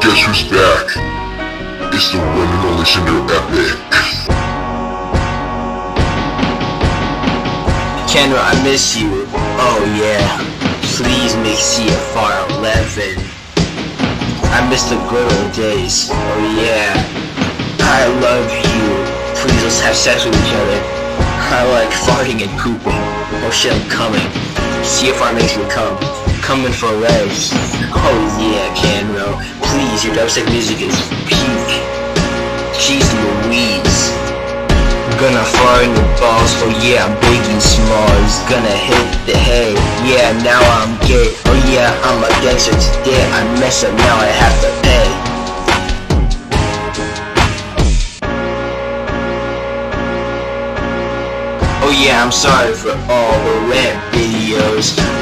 Guess who's back? It's the one and only Cinder Epic. Kendra, I miss you. Oh yeah. Please make CFR 11. I miss the good old days. Oh yeah. I love you. Please let's have sex with each other. I like farting and pooping. Oh shit, I'm coming. CFR makes me come. Coming for legs. Oh yeah, Kanro. Please, your dubstep music is peak. Jeez Louise. Gonna fart in the balls, oh yeah, I'm big and small. smalls. Gonna hit the hay, yeah, now I'm gay. Oh yeah, I'm a gangster today. I mess up, now I have to pay. Oh yeah, I'm sorry for all the rap videos.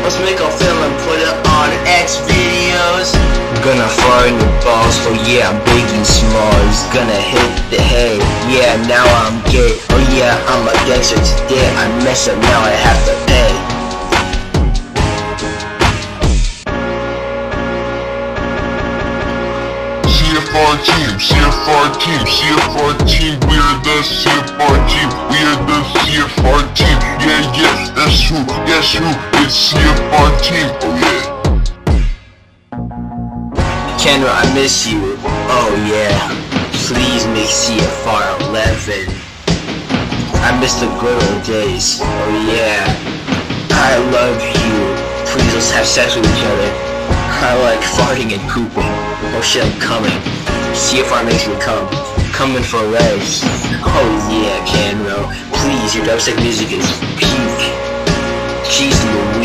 Let's make a film and put it on X videos. Gonna in the balls, oh yeah, I'm big and smalls. Gonna hit the hay, yeah, now I'm gay. Oh yeah, I'm a gangster today. I mess up, now I have to pay. CFR team, CFR team, CFR team, we're the CFR team, we're the CFR team, yeah, yeah, that's who, that's who, it's CFR team, oh. Kendra, I miss you. Oh yeah. Please make CFR 11. I miss the good old days. Oh yeah. I love you. Please let's have sex with each other. I like farting and pooping. Oh shit, I'm coming. CFR makes me come. Coming for legs. Oh yeah, Kanro. Please, your dubstep music is peak. Jeez Louise.